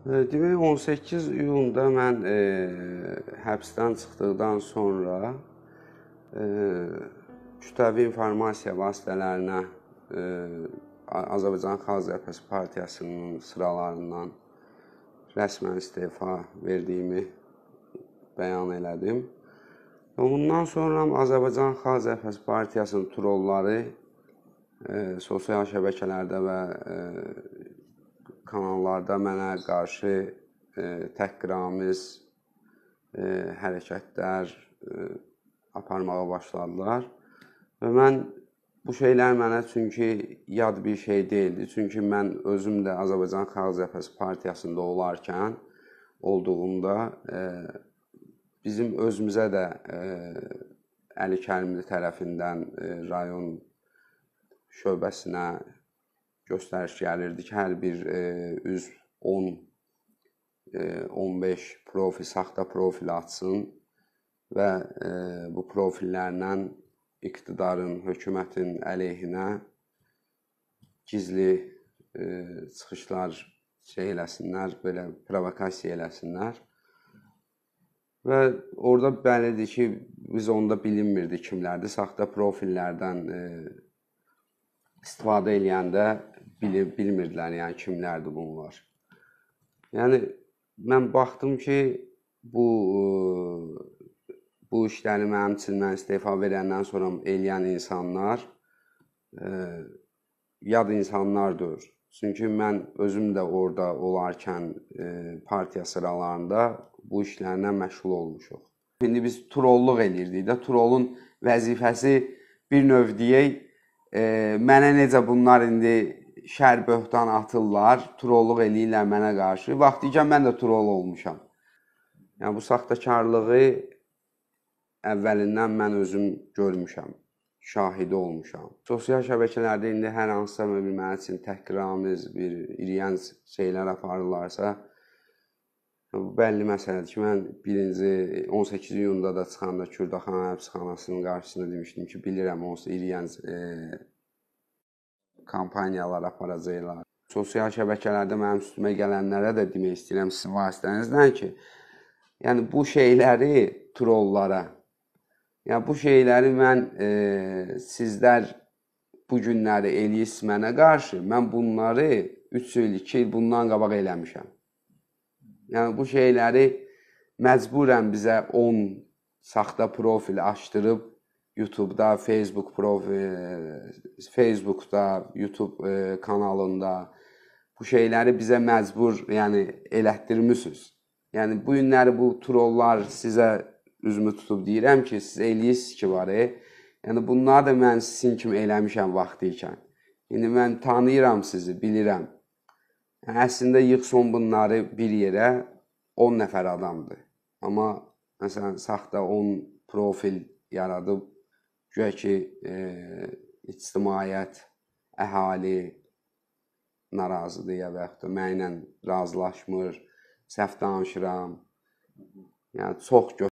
Demək 18 iyunda mən e, həbsdən çıxdıqdan sonra e, kütləvi informasiya vasitələrinə e, Azərbaycan Xalq Cəbhəsi Partiyasının sıralarından rəsmən istefa verdiyimi bəyan elədim. Ondan sonra Azərbaycan Xalq Cəbhəsi Partiyasının trolları e, sosial şəbəkələrdə və e, kanallarda mənə qarşı e, təhqiramiz e, hərəkətlər e, aparmağa başladılar. Və mən bu şeylər mənə çünki yad bir şey deyildi. Çünki mən özüm də Azərbaycan Xalq Cəbhəsi partiyasında olarkən olduğumda e, bizim özümüzə də e, Əli Kərimli tərəfindən e, rayon şöbəsinə göstəriş gəlirdi ki, hər bir e, üzv 10 e, 15 profil, saxta profil açsın və e, bu profillərlə iqtidarın, hökumətin əleyhinə gizli e, çıxışlar şey eləsinlər, belə provokasiya eləsinlər. Və orada bəllidir ki, biz onda bilinmirdi kimlərdir. Saxta profillərdən e, istifadə eləyəndə bilir, bilmirdilər, yəni kimlərdir bunlar. Yəni mən baxdım ki, bu bu işləri mənim üçün mən istefa verəndən sonra eləyən insanlar e, yad insanlardır. Çünki mən özüm də orada olarkən e, partiya sıralarında bu işlərlə məşğul olmuşuq. İndi biz trolluq eləyirdik də, trolun vəzifəsi bir növ deyək, e, mənə necə bunlar indi şər böhtan atırlar, trolluq eləyirlər mənə qarşı. Vaxtilə mən də troll olmuşam. Yəni bu saxtakarlığı əvvəlindən mən özüm görmüşəm, şahidi olmuşam. Sosial şəbəkələrdə indi hər hansısa bir mənim üçün təhqiramiz, bir iriyənc şeylər aparırlarsa, bu bəlli məsələdir ki, mən birinci 18 iyunda da çıxanda Kürdaxan həbsxanasının qarşısında demişdim ki, bilirəm onsuz iriyənc e, kampaniyalar aparacaqlar. Sosial şəbəkələrdə mənim üstümə gələnlərə də demək istəyirəm sizin vasitənizdən ki, yəni bu şeyləri trollara, yəni bu şeyləri mən e, sizlər bu günləri eləyirsiniz mənə qarşı, mən bunları 3 il, 2 il bundan qabaq eləmişəm. Yəni bu şeyləri məcburən bizə 10 saxta profil açdırıb YouTube-da, Facebook profil, Facebook-da, YouTube e, kanalında bu şeyləri bizə məcbur, yəni elətdirmisiniz. Yəni bu günləri bu trollar sizə üzümü tutub deyirəm ki, siz eləyirsiniz ki, var. E? Yəni bunları da mən sizin kimi eləmişəm vaxtı ikən. İndi mən tanıyıram sizi, bilirəm. Yəni, əslində yığson bunları bir yerə 10 nəfər adamdır. Amma məsələn saxta 10 profil yaradıb Güya ki, e, ictimaiyyət, əhali narazıdır ya və yaxud da mənlə razılaşmır, səhv danışıram. Yəni çox